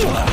Ooh.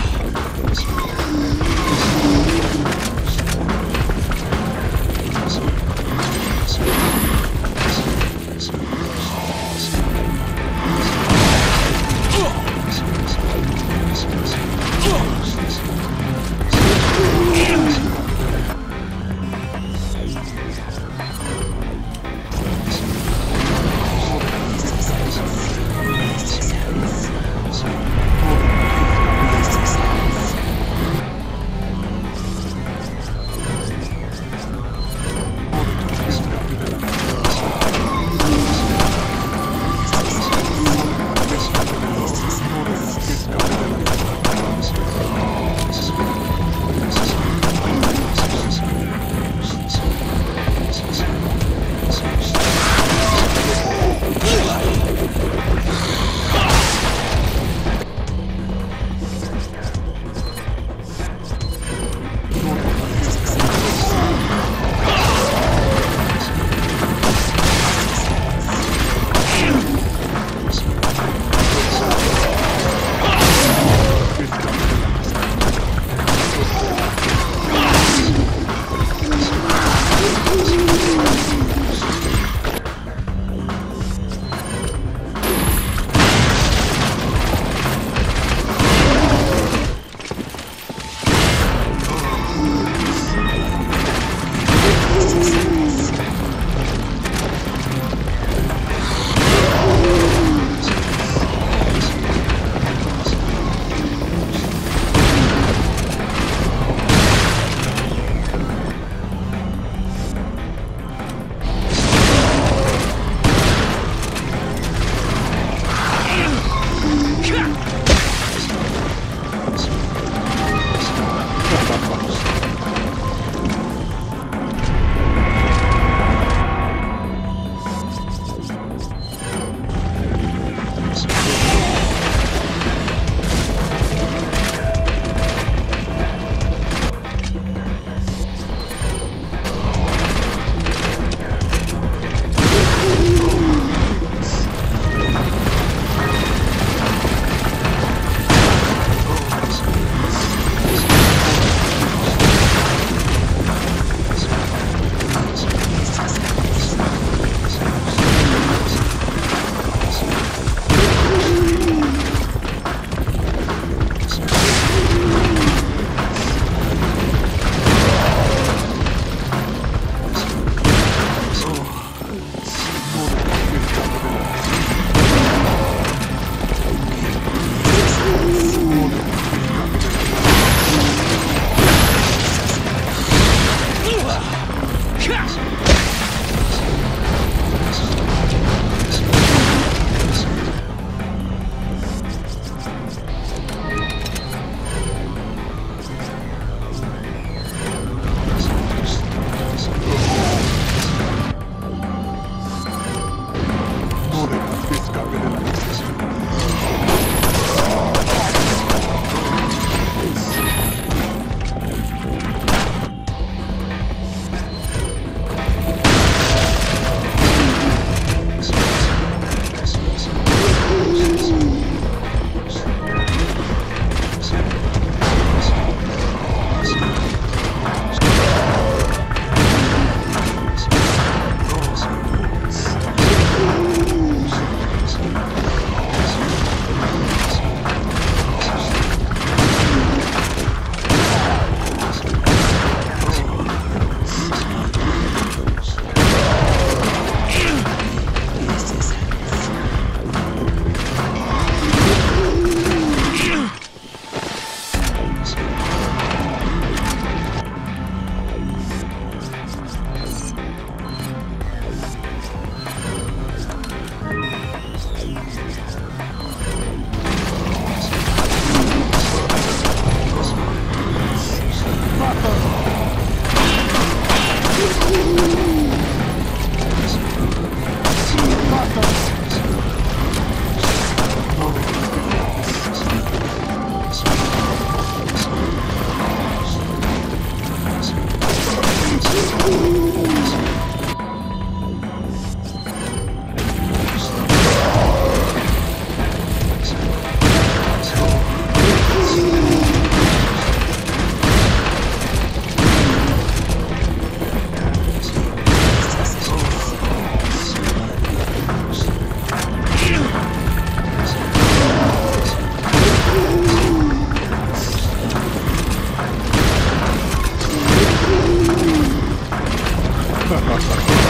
Ha ha ha.